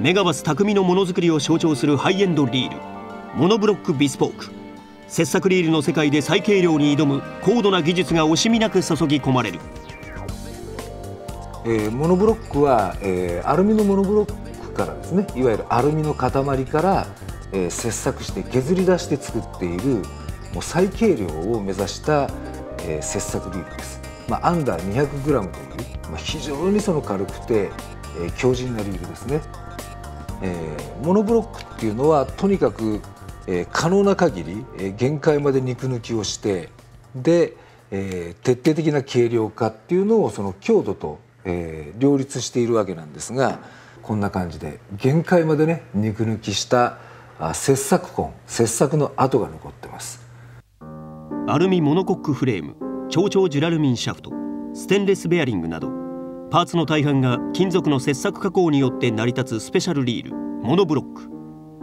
メガバス匠のものづくりを象徴するハイエンドリール。モノブロックビスポーク。切削リールの世界で最軽量に挑む高度な技術が惜しみなく注ぎ込まれる、えー、モノブロックは、えー、アルミのモノブロックからですね。いわゆるアルミの塊から、えー、切削して削り出して作っているもう最軽量を目指した、えー、切削リールです、まあ、アンダー 200g という、まあ、非常にその軽くて、えー、強靭なリールですね。えー、モノブロックっていうのはとにかく、えー、可能な限り、えー、限界まで肉抜きをしてで、えー、徹底的な軽量化っていうのをその強度と、えー、両立しているわけなんですがこんな感じで限界までね肉抜きしたあ切削痕切削の跡が残ってます。アルミモノコックフレーム超々ジュラルミンシャフトステンレスベアリングなどパーツの大半が金属の切削加工によって成り立つスペシャルリールモノブロック。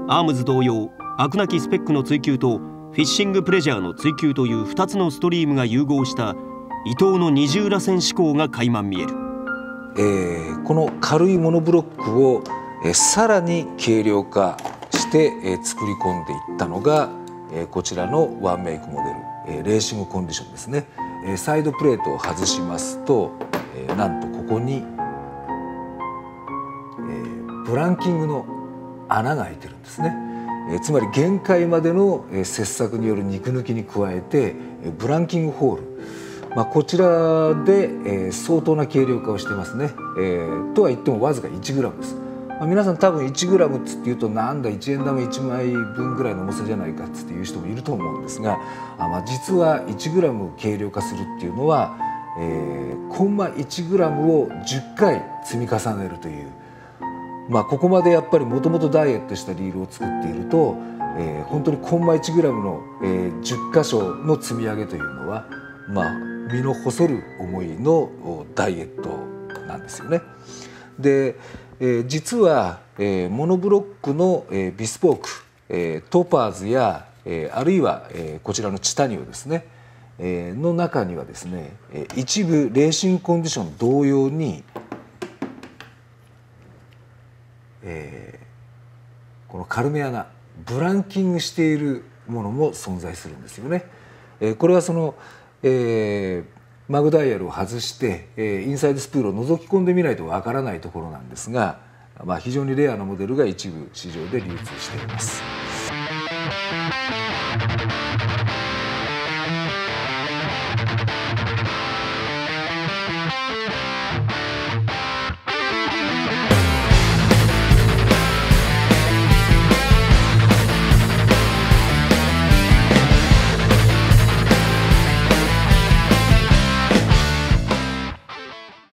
アームズ同様飽くなきスペックの追求とフィッシングプレジャーの追求という2つのストリームが融合した伊藤の二重らせん思考が垣間見える、えー、この軽いモノブロックを、えー、さらに軽量化して、えー、作り込んでいったのが、えー、こちらのワンメイクモデル、えー、レーシングコンディションですね、えー、サイドプレートを外しますと、えー、なんとここに、えー、ブランキングの穴が開いてるんですね、えー、つまり限界までの、えー、切削による肉抜きに加えて、えー、ブランキングホール、まあ、こちらで、えー、相当な軽量化をしてますね、えー、とは言ってもわずか 1g です。まあ、皆さん多分 1g っつって言うとなんだ1円玉1枚分ぐらいの重さじゃないかっつって言う人もいると思うんですがあ、まあ、実は 1g 軽量化するっていうのはえー、コンマ 1g を10回積み重ねるという、まあ、ここまでやっぱりもともとダイエットしたリールを作っていると、えー、本当にコンマ 1g の、えー、10箇所の積み上げというのは、まあ、身の細る思いのダイエットなんですよね。で、えー、実は、えー、モノブロックの、えー、ビスポーク、えー、トパーズや、えー、あるいは、えー、こちらのチタニオですねの中にはですね一部レーシングコンディション同様に、え、このカルメアナブランキングしているものも存在するんですよね。え、これはその、え、マグダイヤルを外して、え、インサイドスプールを覗き込んでみないとわからないところなんですが、ま、非常にレアなモデルが一部市場で流通しています。